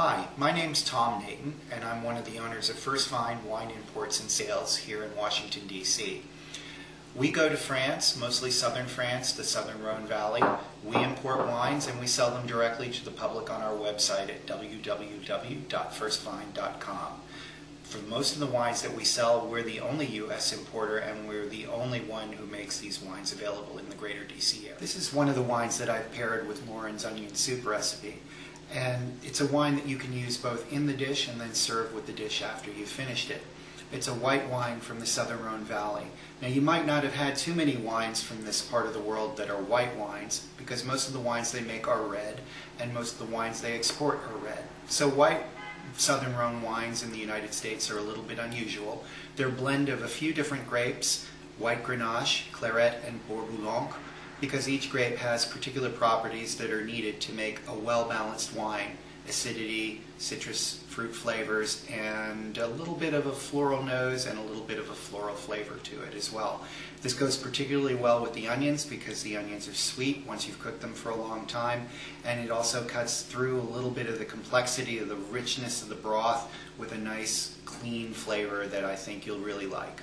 Hi, my name's Tom Nathan, and I'm one of the owners of First Vine Wine Imports and Sales here in Washington, D.C. We go to France, mostly southern France, the southern Rhone Valley. We import wines and we sell them directly to the public on our website at www.firstvine.com. For most of the wines that we sell, we're the only U.S. importer and we're the only one who makes these wines available in the greater D.C. area. This is one of the wines that I've paired with Lauren's onion soup recipe. And it's a wine that you can use both in the dish and then serve with the dish after you've finished it. It's a white wine from the Southern Rhone Valley. Now you might not have had too many wines from this part of the world that are white wines because most of the wines they make are red and most of the wines they export are red. So white Southern Rhone wines in the United States are a little bit unusual. They're a blend of a few different grapes, white Grenache, Clairette, and Bourboulenc, because each grape has particular properties that are needed to make a well-balanced wine. Acidity, citrus fruit flavors, and a little bit of a floral nose and a little bit of a floral flavor to it as well. This goes particularly well with the onions because the onions are sweet once you've cooked them for a long time, and it also cuts through a little bit of the complexity of the richness of the broth with a nice clean flavor that I think you'll really like.